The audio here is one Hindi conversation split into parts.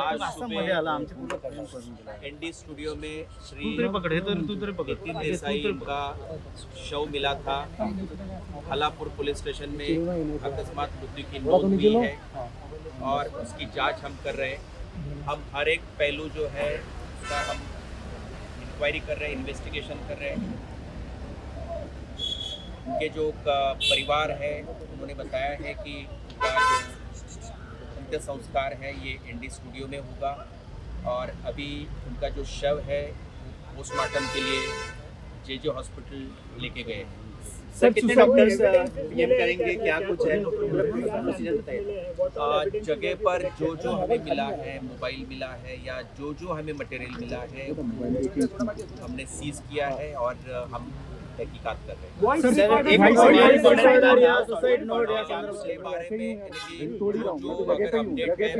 आज मध्ये आला आमचे पूर्ण प्रेम करून दिला एनडी स्टूडियो में श्री तू पकड तर तू तरी पकड। नितिन देसाई तू. का शव मिला था। हलापुर पुलिस स्टेशन में अकस्मात मृत्यु की नोट हुई है और उसकी जाँच हम कर रहे हैं। हम हर एक पहलू जो है उसका हम इंक्वायरी कर रहे हैं इन्वेस्टिगेशन कर रहे हैं। उनके जो परिवार है उन्होंने बताया है कि उनका जो अंत्य संस्कार है ये एनडी स्टूडियो में होगा। और अभी उनका जो शव है पोस्टमार्टम के लिए जे जे हॉस्पिटल लेके गए सर कितने डॉक्टर्स पीएम करेंगे? क्या कुछ है? बताइए। जगह पर जो जो हमें मिला है मोबाइल मिला है या जो जो हमें मटेरियल मिला है हमने सीज किया है और हम तहकीकात कर रहे हैं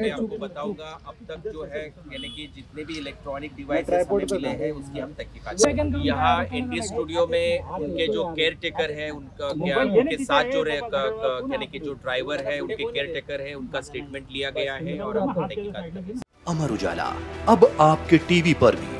है आपको बताऊँगा अब तक जो है यानी कि जितने भी इलेक्ट्रॉनिक डिवाइसेस हमें मिले हैं उसकी हम तहकीकात करेंगे यहाँ इंडी स्टूडियो में उनके जो केयर टेकर है उनका क्या उनके साथ जो यानी कि जो ड्राइवर है उनके केयर टेकर है उनका स्टेटमेंट लिया गया है और हम तहकीकात अमर उजाला अब आपके टीवी पर भी